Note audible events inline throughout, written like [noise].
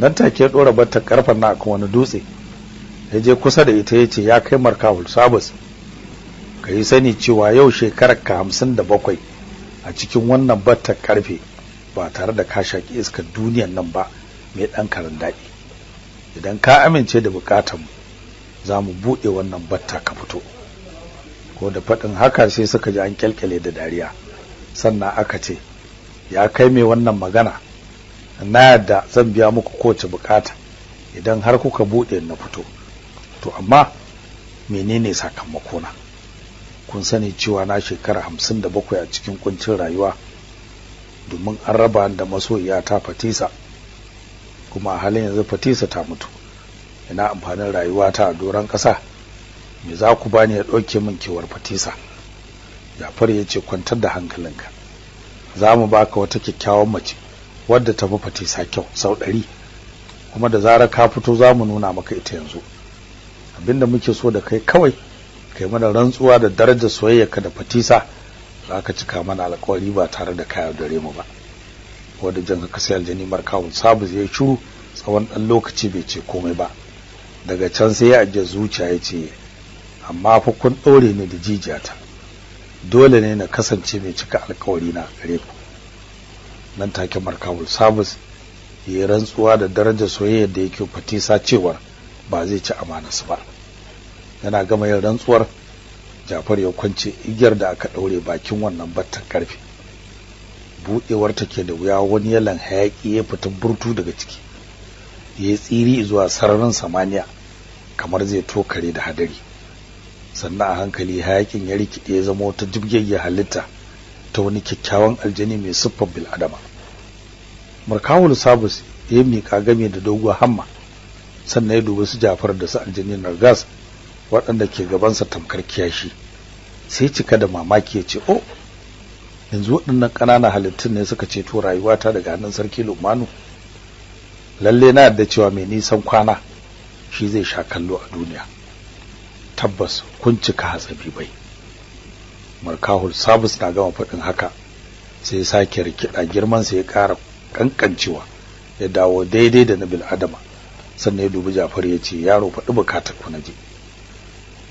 nan take dora batta karfan na kan wani dutse. Ya je kusa da ita ya ce ya kai markawul sabus ka yi sani cewa yau shekarar ka hamsin da bakwai a cikin wannan batta ƙarfe ba tare da ka shaki iskar duniyan nan ba mai ɗan karin daɗi. Idan ka amince da bukatanmu za mu buɗe wannan batta ka fito. Ko da faɗin haka sai suka ji an kyalkyale da dariya. Sannan aka ce ya kai mai wannan magana na yadda zan biya muku kowace buƙata idan har kuka buɗe na fito. To amma menene sakamakona? Kun sani cewa na shekara hamsin da bakwai a cikin kuncin rayuwa domin an raba da masoyiya ta fatisa. Kuma a halin yanzu fatisa ta mutu. Ina amfanin rayuwa ta a doron ƙasa. Me za ku bani ya ɗauke min kewar fatisa? Jafar ya ce kwantar da hankalinka. Za mu baka wata kyakkyawan mace. Wadda ta fi fatisa kyau sau ɗari. Kuma da zarar ka fito za mu nuna maka ita yanzu. Abinda muke so da kai kawai kai mana rantsuwa da darajar soyayyarka da fatisa za ka cika mana alkawari ba tare da kaya dare mu ba. Wadda jan haka sai aljani markawun sabu zai shiru tsawon ɗan lokaci bai ce komai ba. Daga can sai ya ajiye zuciya ya ce amma fa kun ɗore ni da jijiyata. Dole ne na kasance mai cika alkawari na gare ku. Nan take markawul sabus ya rantsuwa da darajar soyayya da yake fatisa cewar ba zai ci amanarsu ba. Yana gama yin rantsuwar jafar ya kwance igiyar da aka ɗaure bakin wannan battan ƙarfe buɗewar ta ke da wuya wani yalan hayaƙi ya fita burtu daga ciki. Ya tsiri zuwa sararin samaniya kamar zai tokare da hadari. Sannan a hankali hayaƙin ya rikide ya zama wata jibgiyar halitta. Ta wani kyakkyawan aljani mai siffar bil'adama markawul sabus ya miƙa game da doguwar hamma sannan ya dubi su jafar da su aljani nargas waɗanda ke gabansa tamkar kiyashi. Sai cika da mamaki ya ce oh yanzu waɗannan ƙananan halittun ne suka ceto rayuwata daga hannun sarki lumanu lalle na yarda cewa mai nisan kwana shi zai sha kallo a duniya. Tabbas kun cika hatsabi bai. Markahul sabus na gama faɗin haka sai ya sake rikida girmansa ya ƙara kankancewa ya dawo daidai da na bil'adama. Sannan ya dubi jafar ya ce yaro faɗi buƙatar ku je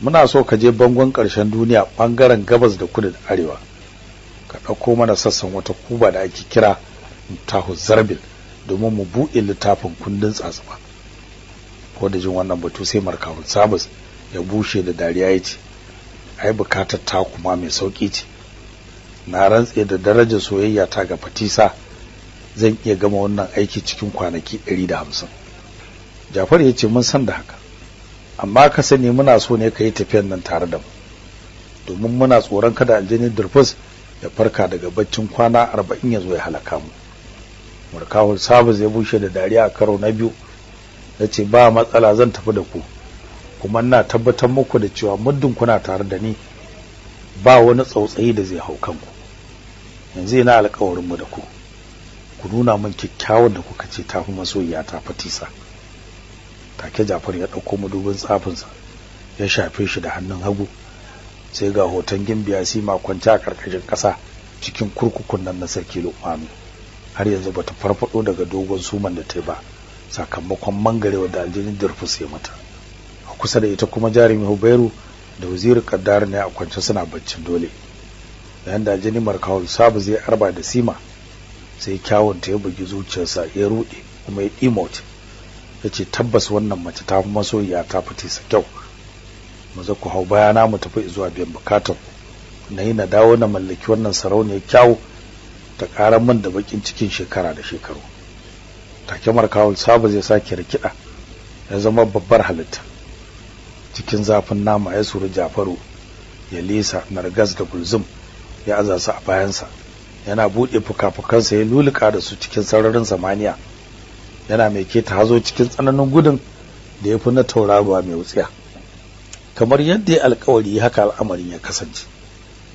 muna so ka je bangon ƙarshen duniya ɓangaren gabas da kudu da arewa. Ka ɗauko mana sassan wata kuba da ake kira tahu zarbil domin mu buɗe littafin kundin tsatsuba. Ko da jin wannan batu sai markawul sabus ya bushe da dariya ya ce ai buƙatar ta kuma mai sauƙi ce. Na rantse da darajar soyayya ta ga fatisa zan iya gama wannan aiki cikin kwanaki ɗari da hamsin. Jafar ya ce mun san da haka amma ka sani muna so ne ka yi tafiyan nan tare da mu domin muna tsoron kada aljini durfus ya farka daga baccin kwana arba'in ya zo ya halaka mu. Murkawul sabus ya bushe da dariya a karo na biyu ya ce ba matsala zan tafi da ku. Kuma ina tabbatar muku da cewa muddin kuna tare da ni ba wani tsautsayi da zai hau kanku. Yanzu yana alkawarin mu da ku. Ku nuna min kyakkyawan da kuka ce tafi masoyiya ta fatisa. Take Jafar ya ɗauko madubin tsafinsa ya shafe shi da hannun hagu sai ga hoton gimbiya sima kwance a ƙarƙashin ƙasa cikin kurkukun nan na sarki Lumanu har yanzu bata farfado daga dogon suman da ta ba sakamakon mangarewa da aljinin durfus ya mata. Kusa da ita kuma jarumi Hubairu da waziri Kaddar ne a kwance suna baccin dole. Yayin da aljini Markawul Sabu zai arba da sima sai kyawun ta ya bugi zuciyarsa ya rude kuma ya emote. Yace tabbas wannan mace ta fi masoyiya ta fite sa kyau. Maza ku hau bayana mu tafi zuwa biyan buƙatar na yi na dawo na mallaki wannan sarauniyar kyawu ta ƙara min da bakin cikin shekara da shekaru. Take markawul sabu zai sake rikida ya zama babbar halitta. Cikin zafin nama ya suru jafaru ya lisa nargas da gulzum ya aza su a bayansa. Yana buɗe fuka-fukansa ya luluka da su cikin sararin samaniya. Yana mai keta hazo cikin tsananin gudun da ya fi na tauraruwa mai wutsiya. Kamar yadda ya alkawari haka al'amarin ya kasance.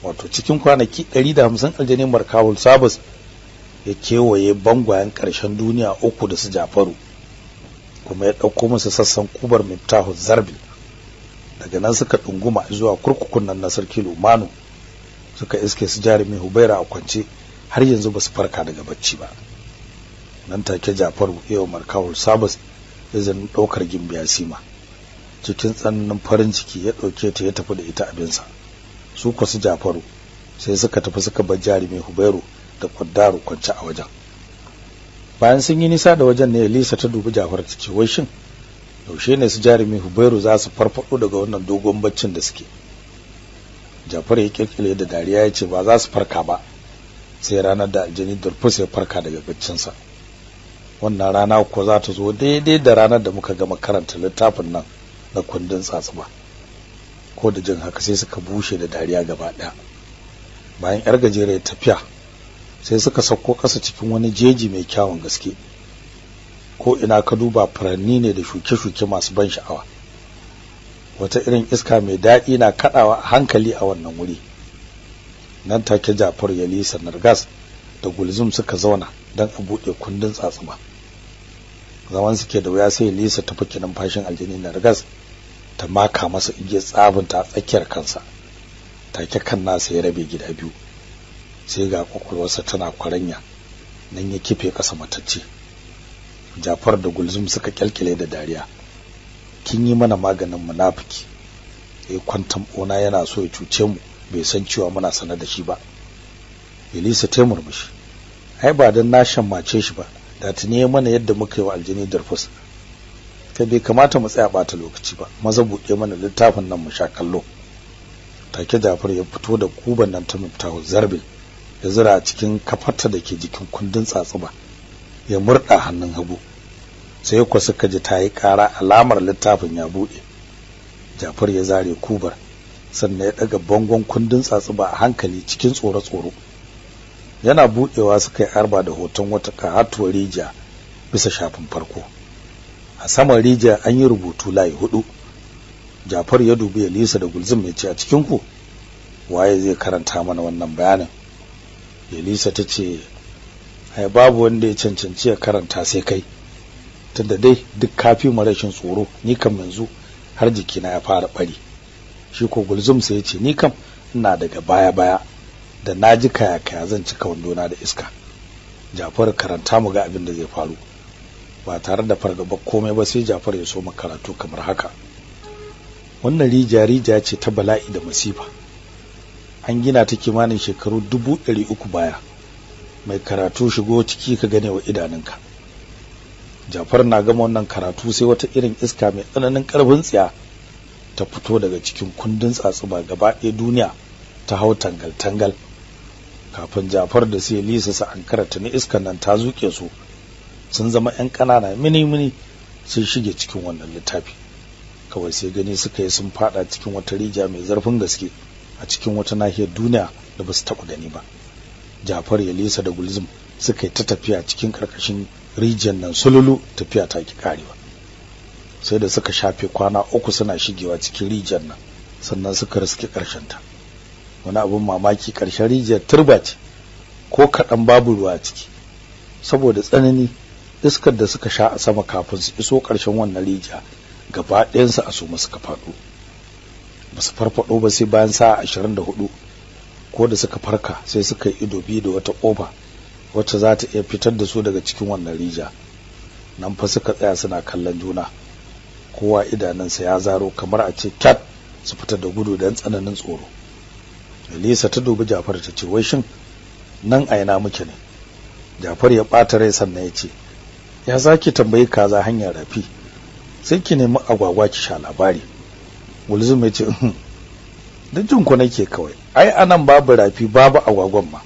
Wato cikin kwanaki 150 aljanin markawul sabus ya kewaye bangwayen ƙarshen duniya uku da su jafaru kuma ya ɗauko musu sassan kubar miftahu zarbil. Daga nan suka ɗunguma zuwa kurkukun nan na sarki lumanu suka iske su jarumi hubaira a kwance har yanzu ba su farka daga bacci ba. Nan take Jafaru yau markawul sabus izinin ɗaukar gimbiya sima cikin tsananin farin ciki ya ɗauke ta ya tafi da ita abinsa. Su kwasu Jafaru sai suka tafi suka bar jarumi Hubairu da Kwaddaru kwance a wajen. Bayan sun yi nisa da wajen ne Elisa ta dubi Jafar ta ce wai shin yaushe ne su jarumi Hubairu za su farfado daga wannan dogon baccin da suke? Jafar ya kirkire da dariya ya ce ba za su farka ba sai ranar da aljini Durfus ya farka daga baccinsa. Wannan rana ko za ta zo daidai da ranar da muka gama karanta littafin nan na kundin tsatsuba ko da jin haka sai suka bushe da dariya gaba ɗaya. Bayan yar gajere tafiya sai suka sauko ƙasa cikin wani jeji mai kyawun gaske. Ko ina ka duba furanni ne da shuke-shuke masu ban sha'awa. Wata irin iska mai daɗi na kaɗawa a hankali a wannan wuri. Nan take Jafar Yalisa Nargas da Gulzum suka zauna don a buɗe kundin tsatsuba zaman suke da wuya sai Yalisa ta faki numfashin aljini Nargas ta maka masa igiyar tsabinta a tsakiyar kansa. Take kan nasa ya rabe gida biyu. Sai ga kwakwalwarsa tana kwaranya nan ya kife ƙasa matacce. Jafar da Gulzum suka kyalkyale da dariya. Kin yi mana maganin munafiki. Eh kwantan ona yana so ya cuce mu bai san cewa muna sanar da shi ba. Elisa ta murmushi. Ai ba dan na shammace shi ba da tuni mana yadda muka yi wa aljini Darfus. Kai bai kamata mu tsaya bata lokaci ba maza buɗe mana littafin nan mu sha kallo. Take Jafar ya fito da kuban nan ta miftahu zarbil ya zura a cikin kafarta da ke jikin kundin tsatsuba. Ya murda hannun hagu. Sai ku suka ji ta yi ƙara alamar littafin ya buɗe. Jafar ya zare kubar sannan ya daga bangon kundin tsatsuba a hankali cikin tsoro-tsoro. Yana buɗewa suka yi arba da hoton wata kahatuwar rijiya bisa shafin farko. A saman rijiya an yi rubutu layi huɗu Jafar ya dubi Elisa da Gulzum ya ce a cikin ku waye zai karanta mana wannan bayanin? Elisa ta ce babu wanda ya cancanci ya karanta sai kai. Tunda dai duk kafi mu rashin tsoro ni kam yanzu har jikina ya fara bari shi ko Gulzum sai ya ce ni kam ina daga baya baya da na ji kaya kaya zan cika wandona da iska. Jafar karanta mu ga abin da zai faru. Ba tare da fargaba komai ba sai Jafar ya so karatu kamar haka. Wannan rijiya rijiya ce ta bala'i da masifa. An gina ta kimanin shekaru dubu ɗari uku baya. Mai karatu shigo ciki ka gane wa idanunka. Jafar na gama wannan karatu sai wata irin iska mai tsananin ƙarfin tsiya ta fito daga cikin kundin tsatsuba gaba ɗaya duniya ta hau tangal-tangal. Kafin jafar da sai lisa sa an karata ni iskan nan ta zuke su. Sun zama 'yan ƙanana mini-mini sun shige cikin wannan littafi. Kawai sai gani suka yi sun fada cikin wata rijiya mai zarfin gaske a cikin wata nahiyar duniya da ba su taɓa gani ba. Jafar yalisa da gulzum suka yi ta tafiya cikin ƙarƙashin rijiyar nan sululu tafiya ta ki karewa sai da suka shafe kwana uku suna shigewa cikin rijiyar nan sannan suka riske ta wani abin mamaki ƙarshen rijiyar turba ce ko kaɗan babu ruwa ciki. Saboda tsanani iskar da suka sha a sama kafin su iso ƙarshen wannan rijiya gaba ɗayansu a suma suka faɗo. Ba su farfaɗo ba sai bayan sa'a ashirin da huɗu ko da suka farka sai suka yi ido biyu da wata ƙofa wacce za ta iya fitar da su daga cikin wannan rija. Nan fa suka tsaya suna kallon juna. Kowa idanunsa ya zaro kamar a ce cat su fita da gudu don tsananin tsoro. Elisa ta dubi Jafar ta ce wai shin nan a ina muke ne? Jafar ya ɓata rai sannan ya ce ya zaki tambayi kaza hanyar rafi? Sai ki nemi agwagwa ki sha labari. Gulzum ya ce duk jin ku nake kawai. Ai a nan babu rafi babu agwagwan ma.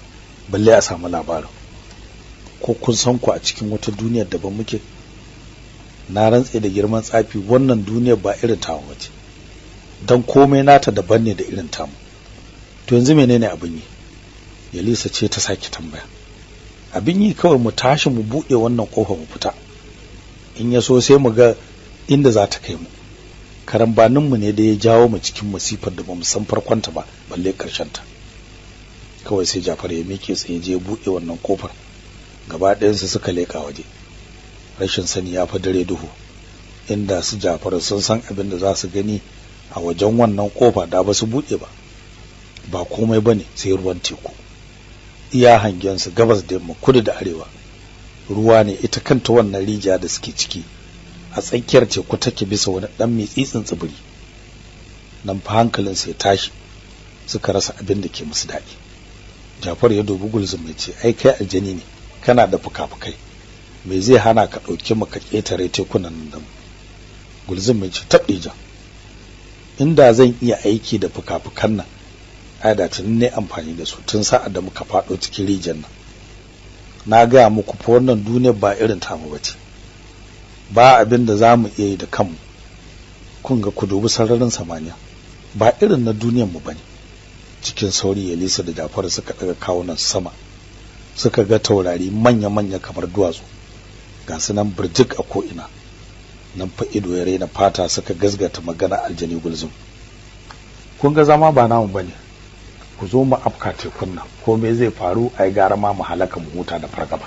Balle a samu labarin. Ko kun san ku a cikin wata duniyar daban muke? Na rantse da girman tsafi wannan duniyar ba irin tamu bace dan komai nata daban ne da irin tamu. To yanzu menene abin yi? Yalisa ce ta saki tambaya. Abin yi kawai mu tashi mu buɗe wannan ƙofa mu fita. In ya so sai mu ga inda za ta kai mu. Karambaninmu ne da ya jawo mu cikin masifar da ba mu san farkonta ba. Balle ta kawai sai Jafar ya miƙe tsaye je buɗe wannan ƙofar gaba ɗayansu suka leƙa waje. Rashin sani ya fi dare duhu inda su Jafar sun san abin da za su gani a wajen wannan ƙofa da ba su buɗe ba. Ba komai ba ne sai ruwan teku. Iya hangen su gabas da yamma kudu da arewa. Ruwa ne ita kanta wannan rijiya da suke ciki. A tsakiyar teku take bisa wani dan mitsitsin tsibiri. Nan fa hankalin sai tashi. Suka rasa abin da ke musu daɗi. Jafar ya dubi Gulzum ya ce ai kai aljani ne kana da fuka-fukai. Me zai hana ka ɗauki mu ka ƙetare tekunan nan Gulzum ya ce tabɗija inda zan iya aiki da fuka-fukan nan ai da tun ne amfani da su tun sa'a da muka faɗo cikin rijiyar nan. Na gaya muku fa wannan duniyar ba irin tamu ba ce. Ba abin da za mu iya yi da kanmu. Kun ga ku dubi sararin samaniya. Ba irin na duniyar mu ba ne cikin sauri Elisa da Jafaru suka daga kawunan sama suka ga taurari manya-manya kamar duwatsu. Ga su nan birjik a ko'ina. Nan fa ido ya raina fata suka gazgata magana aljani gulzum. Kun ga zama ba namu ba ne ku zo mu afka tekun nan. Ko me zai faru ai gara ma mu halaka mu huta da fargaba.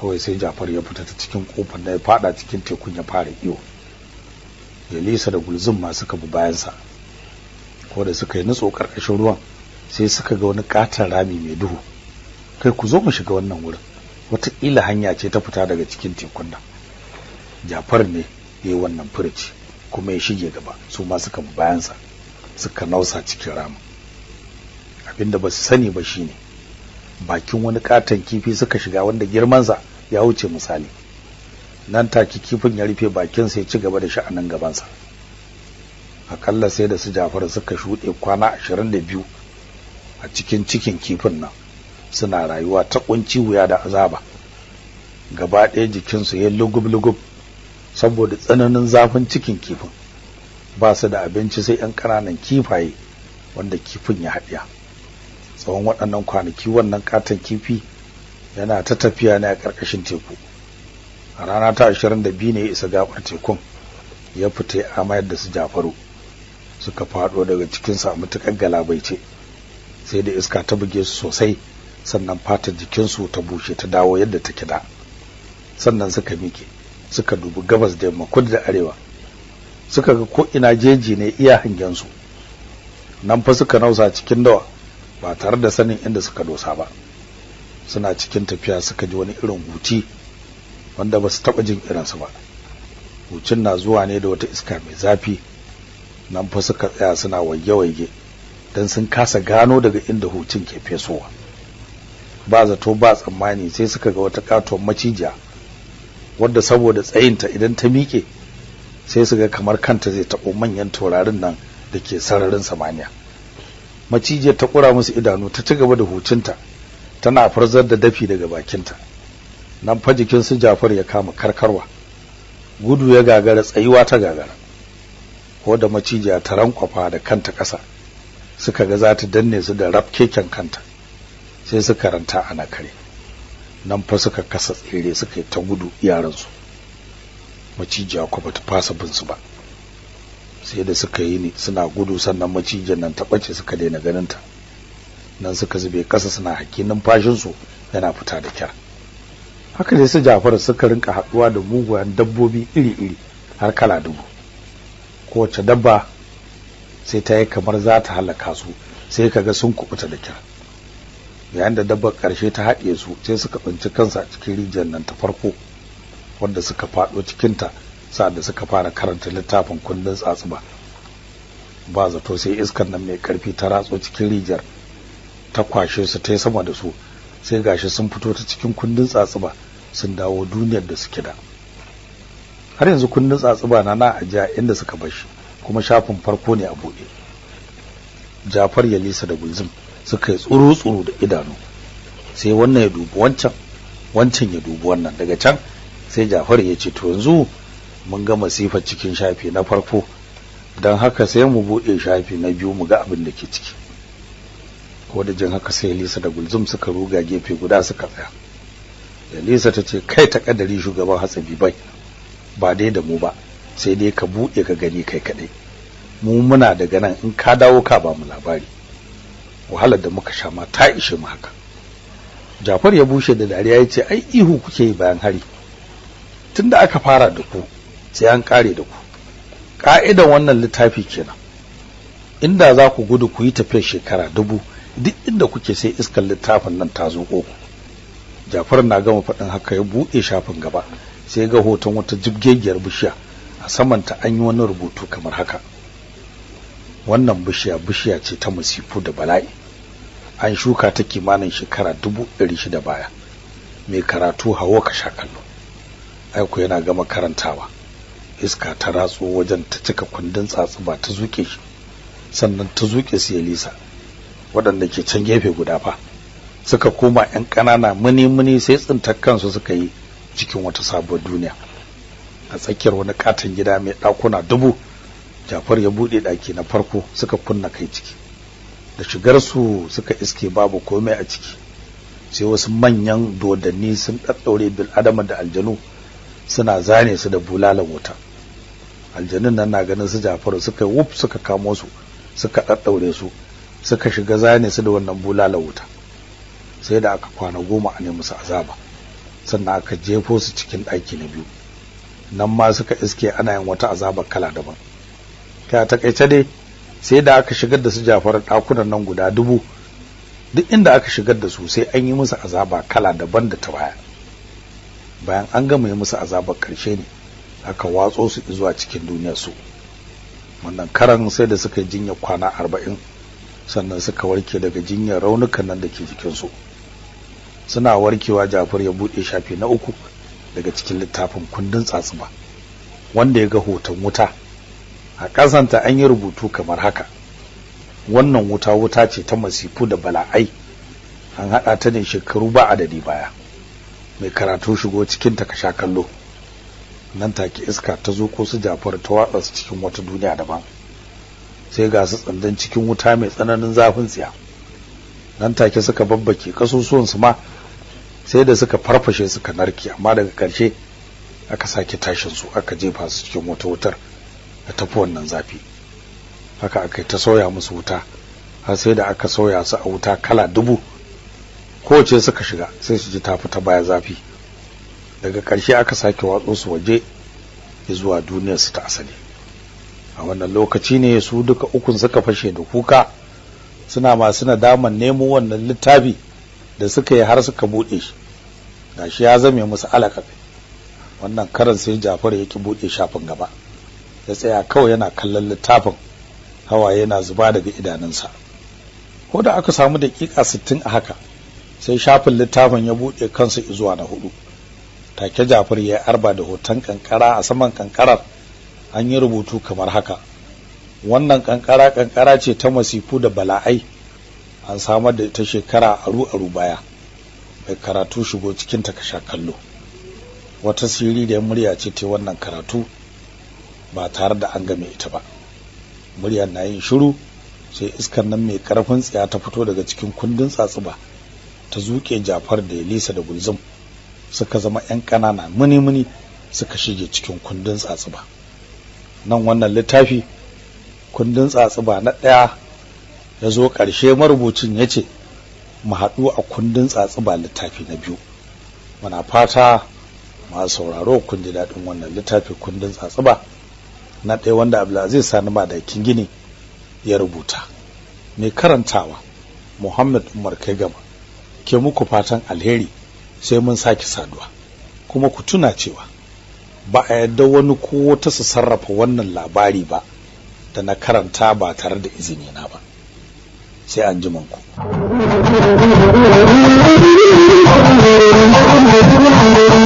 Kawai sai Jafar ya fita ta cikin ƙofar da ya fada cikin tekun ya fara iyo. Elisa da Gulzum ma suka bi bayansa. Ko da suka yi nutso ƙarƙashin ruwan sai suka ga wani katon rami mai duhu. Kai ku zo mu shiga wannan wurin. Wataƙila hanya ce ta fita daga cikin tekun nan. Jafar ne ya yi wannan furici kuma ya shige gaba. Su ma suka bi bayansa suka nausa cikin ramin. Abinda ba su sani ba shine bakin wani katon kifi suka shiga wanda girmansa ya wuce misali. Nan take kifin ya rufe bakin sai ci gaba da sha'anin gabansa. Akalla sai da su Jafar suka shuɗe kwana 22 a cikin cikin kifin nan. Suna rayuwa ta kunci wuya da azaba. Gaba ɗaya jikinsu ya lugub-lugub saboda tsananin zafin cikin kifin. Ba su da abinci sai 'yan ƙananan kifaye wanda kifin ya haɗiya. Tsawon waɗannan kwanaki wannan katon kifi yana ta tafiya ne a ƙarƙashin teku. A rana ta 22 ne ya isa gabar tekun ya fita ya amayar da su jafaru. Suka faɗo daga cikin sa mutukar galabaice. Sai da iska ta buge su sosai sannan fatar jikinsu ta bushe ta dawo yadda take da. Sannan suka miƙe suka dubi gabas da yamma kudu da arewa. Suka ga ko ina jeji ne iya hangen su nan fa suka nausa cikin dawa ba tare da sanin inda suka dosa ba. Suna cikin tafiya suka ji wani irin huci wanda ba su taɓa jin irinsu ba. Hucin na zuwa ne da wata iska mai zafi nan fa suka tsaya suna waige-waige don sun kasa gano daga inda hucin ke fesowa. Ba zato ba tsammani sai suka ga wata katuwar macijiya wadda saboda tsayinta idan ta miƙe sai su ga kamar kanta zai taɓo manyan taurarin nan da ke sararin samaniya. Macijiyar ta ƙura musu idanu ta ci gaba da hucinta tana farzar da dafi daga bakinta. Nan fa jikin su Jafar ya kama karkarwa. Gudu ya gagara tsayuwa ta gagara. Ko da macijiya ta rankwafa da kanta ƙasa suka ga za ta danne su da rafkeken kanta sai suka ranta ana kare nan fa suka kasa tsere suka yi ta gudu yaransu. Macijiya ko bata fasa bin su ba. Sai da suka yi ni suna gudu sannan macijiyar nan ta bace suka daina ganin ta nan suka zube kasa suna haki numfashin su yana fita da kyar. Haka dai su Jafar suka rinka haɗuwa da mugayen dabbobi iri-iri har kala dubu. Kowace dabba sai ta yi kamar za ta halaka su sai kaga sun kubuta da kyar. Yayin da dabbar ƙarshe ta haɗiye su sai suka tsinci kansa a cikin rijiyar nan ta farko wanda suka faɗo cikinta sa'ad da suka fara karanta littafin kundin tsatsuba. Ba zato sai iskar nan mai ƙarfi ta ratso cikin rijiyar ta kwashe su ta yi sama da su sai gashi sun fito ta cikin kundin tsatsuba sun dawo duniyar da suke da. Har yanzu kundin tsatsuba na na ajiya inda suka bar shi kuma shafin farko ne a buɗe. Jafar Yalisa da Gulzum suka yi tsuru-tsuru da idanu. Sai wannan ya dubi wancan wancan ya dubi wannan. Daga can sai Jafar ya ce to yanzu mun ga masifar cikin shafi na farko. Don haka sai mu buɗe shafi na biyu mu ga abin da ke ciki. Ko da jin haka sai Lisa da Gulzum suka ruga gefe guda suka tsaya. Lisa ta ce kai ta kadari shugaban Hatsabi bai. Ba dai da mu ba sai dai ka buɗe ka gani kai kadai mu muna daga nan in ka dawo ka ba mu labari. Wahalar da muka sha ma ta ishe mu haka. Jafar ya bushe da dariya ya ce ai ihu kuke yi bayan hari. Tunda aka fara da ku sai an kare da ku. Ka'idan wannan littafi kenan. Inda za ku gudu ku yi tafiyar shekara dubu duk inda kuke sai iskar littafin nan ta zo ku jafar na gama faɗin haka ya buɗe shafin gaba. Sai ga hoton wata jibgegiyar bishiya a samanta an yi wani rubutu kamar haka. Wannan bishiya bishiya ce ta masifu da bala'i. An shuka ta kimanin shekara dubu ɗari shida baya. Mai karatu hawo ka sha kallo. Aiko yana gama karantawa. Iska ta ratso wajen ta cika kundin tsatsuba ta zuke shi. Sannan ta zuke su ya lisa. Waɗanda ke can gefe guda fa. Suka koma 'yan ƙanana muni-muni sai tsintar kansu suka yi cikin wata sabuwar duniya. A tsakiyar wani katon gida mai ɗakuna dubu jafar ya buɗe ɗaki na farko suka kunna kai ciki. Da shigar su suka iske babu komai a ciki. Sai wasu manyan dodanni sun ɗaɗɗaure bil adama da aljanu suna zane su da bulalan wuta. Aljanun nan na ganin su jafaru suka wuf suka kamo su suka ɗaɗɗaure su suka shiga zane su da wannan bulalan wuta. Sai da aka kwana goma a nemi su azaba. Sannan aka jefo su cikin ɗaki na biyu. Nan ma suka iske ana yin wata azabar kala daban. Ta taƙaice dai sai da aka shigar da su jafar ɗakunan nan guda dubu duk inda aka shigar da su sai an yi musu azaba kala daban da ta baya. Bayan an gama yi musu azabar ƙarshe ne aka watso su zuwa cikin duniyar su. Wannan karan sai da suka jinya kwana arba'in sannan suka warke daga jinyar raunukan nan da ke jikinsu. Suna warkewa jafar ya buɗe shafi na uku daga cikin littafin kundin tsatsuba wanda ya ga hoton wuta. A ƙasanta an yi rubutu kamar haka. Wannan wuta wuta ce ta masifu da bala'ai. An haɗa ta ne shekaru ba adadi baya. Mai karatu shigo cikin ta sha kallo. Nan take iska ta zo ko su jafar ta watsa su cikin wata duniya daban. Sai ga su tsandan cikin wuta mai tsananin zafin tsiya. Nan take suka babbake kasusuwan su ma sai da suka farfashe suka narke amma daga ƙarshe aka sake tashin su aka jefa su cikin wata wutar da tafi wannan zafi. Haka aka ta soya musu wuta har sai da aka soya su a wuta kala dubu. Kowace suka shiga sai su ji tafi ta baya zafi. Daga ƙarshe aka sake watso su waje zuwa duniyar su ta asali. A wannan lokaci ne su duka ukun suka fashe da kuka suna masu nadaman nemo wannan littafi. Da suka yi har suka buɗe shi. Gashi ya zame musu alaka wannan karan sai Jafar yake buɗe shafin gaba. Ya tsaya kawai yana kallon littafin. Hawaye yana zuba daga idanunsa. Ko da aka samu daƙiƙa sittin a haka sai shafin littafin ya buɗe kansa zuwa na huɗu take Jafar ya arba da hoton kankara a saman kankarar an yi rubutu kamar haka. Wannan kankara kankara ce ta masifu da bala'ai. An samar da ita shekara aru aru baya. Mai karatu shigo cikin ta kasha kallo. Wata siri da murya ce ta wannan karatu ba tare da an game ita ba. Muryar na yin shiru sai iskar nan mai ƙarfin tsiya ta fito daga cikin kundin tsatsuba ta zuke jafar da elisa da gulzum suka zama yan ƙanana muni-muni suka shige cikin kundin tsatsuba nan wannan littafi kundin tsatsuba na ɗaya ya zo ƙarshe marubucin ya ce mu haɗu a kundin tsatsuba littafi na biyu. Muna fata masu sauraro kun ji daɗin wannan littafi kundin tsatsuba na ɗaya wanda abdulaziz sani madakin gini ya rubuta. Mai karantawa muhammad umar kai gama. Ke muku fatan alheri sai mun sake saduwa. Kuma ku tuna cewa ba a yadda wani ko wata su sarrafa wannan labari ba da na karanta ba tare da izini na ba. Sai an ji ku. [laughs]